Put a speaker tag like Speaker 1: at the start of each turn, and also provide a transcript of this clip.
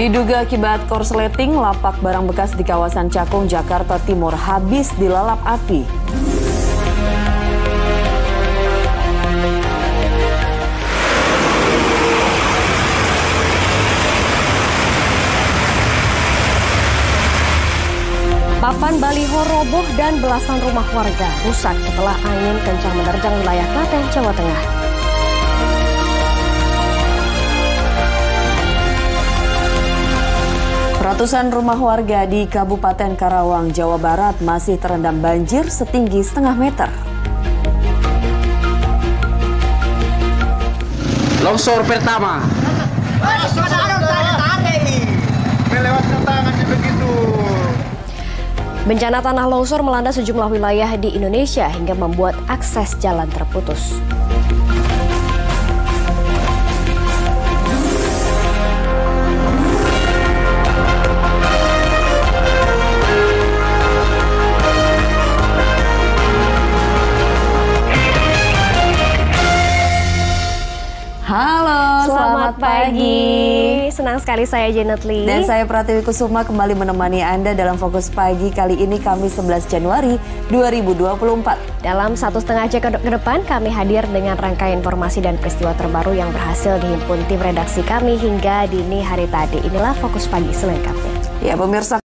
Speaker 1: Diduga akibat korsleting, lapak barang bekas di kawasan Cakung, Jakarta Timur habis dilalap api.
Speaker 2: Papan baliho roboh dan belasan rumah warga rusak setelah angin kencang menerjang wilayah Klaten, Jawa Tengah.
Speaker 1: Ratusan rumah warga di Kabupaten Karawang, Jawa Barat masih terendam banjir setinggi setengah meter.
Speaker 3: Longsor pertama.
Speaker 2: Bencana tanah longsor melanda sejumlah wilayah di Indonesia hingga membuat akses jalan terputus.
Speaker 1: Halo, selamat, pagi.
Speaker 2: Senang sekali saya Janet Lee.
Speaker 1: Dan saya Pratiwi Kusuma kembali menemani Anda dalam Fokus Pagi kali ini Kamis 11 Januari 2024.
Speaker 2: Dalam satu setengah jam ke depan kami hadir dengan rangkaian informasi dan peristiwa terbaru yang berhasil dihimpun tim redaksi kami hingga dini hari tadi. Inilah Fokus Pagi selengkapnya.
Speaker 1: Ya pemirsa